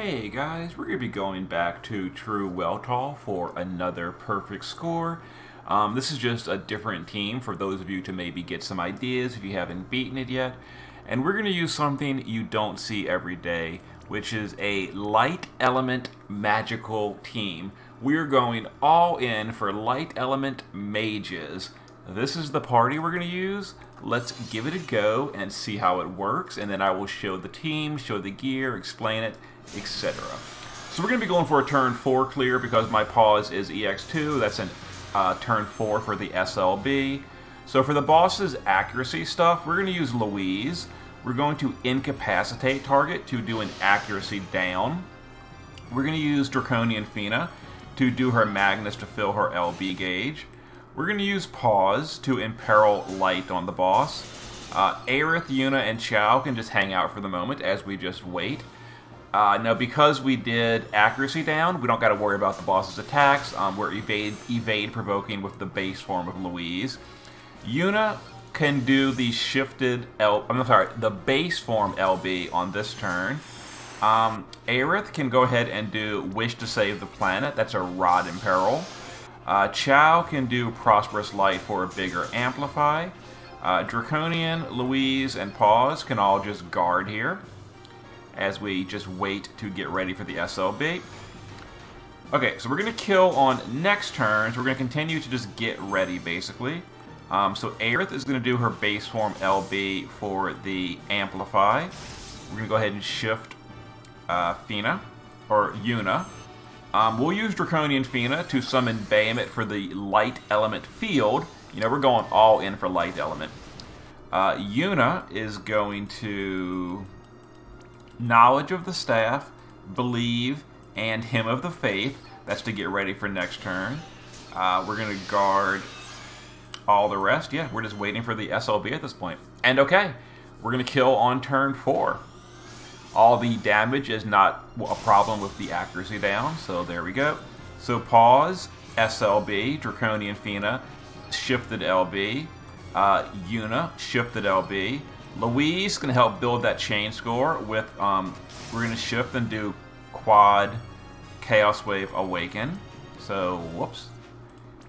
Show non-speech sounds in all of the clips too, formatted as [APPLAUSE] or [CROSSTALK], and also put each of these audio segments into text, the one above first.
Hey guys, we're going to be going back to True Weltall for another perfect score. Um, this is just a different team for those of you to maybe get some ideas if you haven't beaten it yet. And we're going to use something you don't see every day, which is a light element magical team. We're going all in for light element mages. This is the party we're going to use. Let's give it a go and see how it works, and then I will show the team, show the gear, explain it, etc. So we're going to be going for a turn 4 clear because my pause is EX2. That's a uh, turn 4 for the SLB. So for the boss's accuracy stuff, we're going to use Louise. We're going to incapacitate target to do an accuracy down. We're going to use Draconian Fina to do her Magnus to fill her LB gauge. We're going to use Pause to imperil light on the boss. Uh, Aerith, Yuna, and Chao can just hang out for the moment as we just wait. Uh, now, because we did accuracy down, we don't got to worry about the boss's attacks. Um, we're evade, evade provoking with the base form of Louise. Yuna can do the shifted L. I'm sorry, the base form LB on this turn. Um, Aerith can go ahead and do Wish to Save the Planet. That's a Rod in Peril. Uh, Chao can do Prosperous Light for a bigger Amplify. Uh, Draconian, Louise, and Pause can all just guard here as we just wait to get ready for the SLB. Okay, so we're going to kill on next turns. We're going to continue to just get ready, basically. Um, so Aerith is going to do her base form LB for the Amplify. We're going to go ahead and shift uh, Fina, or Yuna. Um, we'll use Draconian Fina to summon Bahamut for the Light Element field. You know, we're going all in for Light Element. Uh, Yuna is going to knowledge of the staff, believe, and hymn of the faith. That's to get ready for next turn. Uh, we're going to guard all the rest. Yeah, we're just waiting for the SLB at this point. And okay, we're going to kill on turn four. All the damage is not a problem with the accuracy down, so there we go. So pause, SLB, Draconian Fina, shifted LB, uh, Yuna, shifted LB, Louise to help build that chain score with, um, we're going to shift and do quad Chaos Wave Awaken. So, whoops.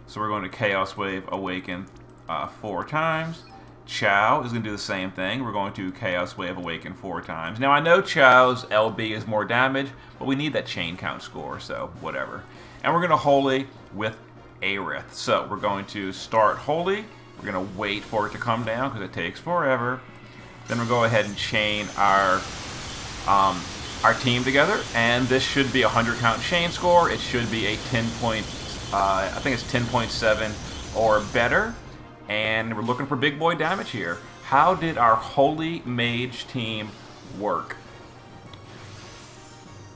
So we're going to Chaos Wave Awaken uh, four times. Chao is going to do the same thing. We're going to Chaos Wave Awaken four times. Now, I know Chao's LB is more damage, but we need that chain count score, so whatever. And we're going to Holy with Aerith. So we're going to start Holy. We're going to wait for it to come down because it takes forever. Then we'll go ahead and chain our um, our team together, and this should be a 100 count chain score. It should be a 10 point, uh, I think it's 10.7 or better, and we're looking for big boy damage here. How did our Holy Mage team work?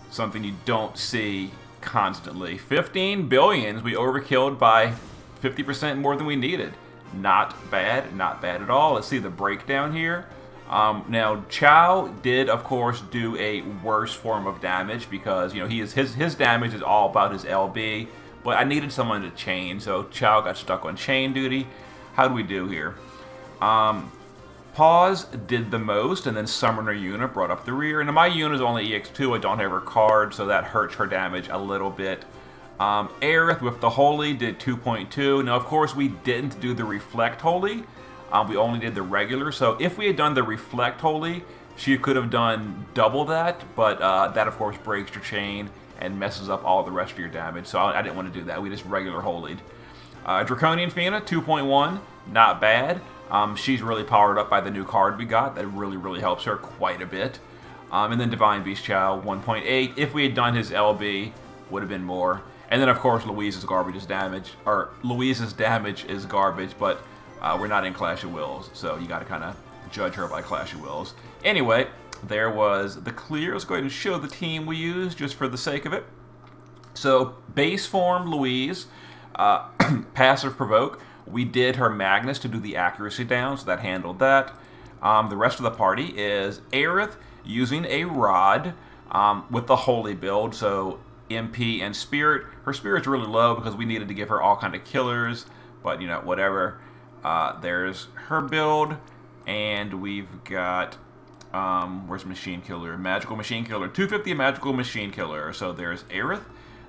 Something you don't see constantly. 15 billions, we overkilled by 50% more than we needed. Not bad, not bad at all. Let's see the breakdown here. Um, now, Chao did, of course, do a worse form of damage because you know he is his his damage is all about his LB. But I needed someone to chain, so Chao got stuck on chain duty. How do we do here? Um, Pause did the most, and then Summoner Yuna brought up the rear. And my Yuna is only EX2. I don't have her card, so that hurts her damage a little bit. Um, Aerith with the Holy did 2.2. Now, of course, we didn't do the Reflect Holy, um, we only did the regular, so if we had done the Reflect Holy, she could have done double that, but uh, that of course breaks your chain and messes up all the rest of your damage, so I, I didn't want to do that. We just regular Holied. Uh, Draconian Fina, 2.1, not bad. Um, she's really powered up by the new card we got. That really, really helps her quite a bit. Um, and then Divine Beast Chao, 1.8. If we had done his LB, would have been more. And then, of course, Louise's garbage is damage, or Louise's damage is garbage, but uh, we're not in Clash of Wills, so you got to kind of judge her by Clash of Wills. Anyway, there was the clear. Let's go ahead and show the team we used just for the sake of it. So, base form Louise, uh, [CLEARS THROAT] passive provoke. We did her Magnus to do the accuracy down, so that handled that. Um, the rest of the party is Aerith using a rod um, with the holy build, so MP and Spirit. Her Spirit's really low because we needed to give her all kind of killers, but you know, whatever. Uh, there's her build, and we've got Um, where's Machine Killer? Magical Machine Killer. 250 Magical Machine Killer. So there's Aerith.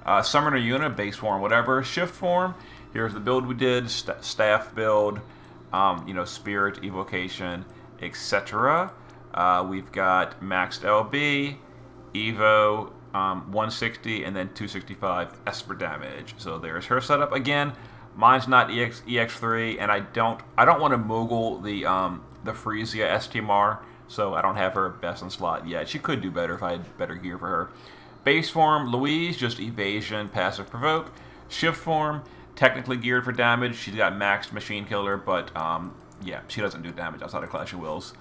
Uh, Summoner Yuna, base form, whatever. Shift form. Here's the build we did. St staff build. Um, you know, Spirit, Evocation, etc. Uh, we've got maxed LB, Evo, um, 160, and then 265 Esper damage. So there's her setup. Again, mine's not EX, EX3, and I don't I don't want to Moogle the um, the Frisia STMR, so I don't have her best in slot yet. She could do better if I had better gear for her. Base form, Louise, just evasion, passive provoke. Shift form, technically geared for damage. She's got maxed machine killer, but um, yeah, she doesn't do damage outside of Clash of Wills.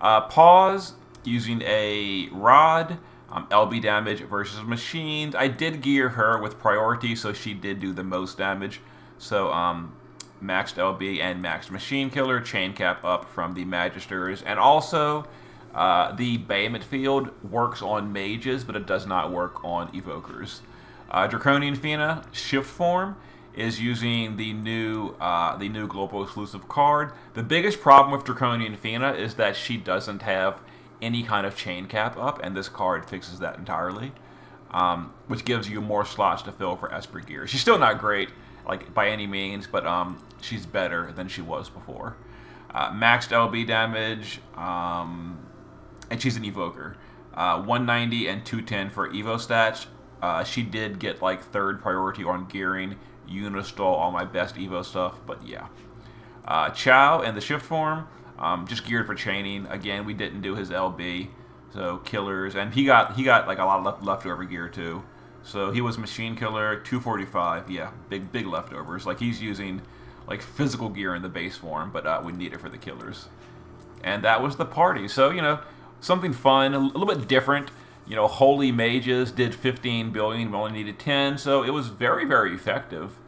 Uh, pause, using a rod, um, LB damage versus machines. I did gear her with priority, so she did do the most damage. So um, maxed LB and maxed machine killer, chain cap up from the Magisters, and also uh, the Bahamut field works on mages, but it does not work on evokers. Uh, Draconian Fina shift form is using the new uh, the new global exclusive card. The biggest problem with Draconian Fina is that she doesn't have any kind of chain cap up, and this card fixes that entirely, um, which gives you more slots to fill for Esper gear. She's still not great, like by any means, but um, she's better than she was before. Uh, maxed LB damage, um, and she's an evoker. Uh, 190 and 210 for evo stats. Uh, she did get like third priority on gearing, Unistall, all my best evo stuff, but yeah. Uh, Chao and the shift form, um, just geared for chaining. Again, we didn't do his LB, so killers, and he got he got like a lot of left, leftover gear too. So he was machine killer 245. Yeah, big big leftovers. Like he's using like physical gear in the base form, but uh, we need it for the killers. And that was the party. So you know something fun, a little bit different. You know, Holy Mages did 15 billion, we only needed 10, so it was very, very effective.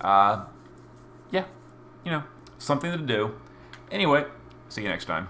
Uh, yeah, you know, something to do. Anyway, see you next time.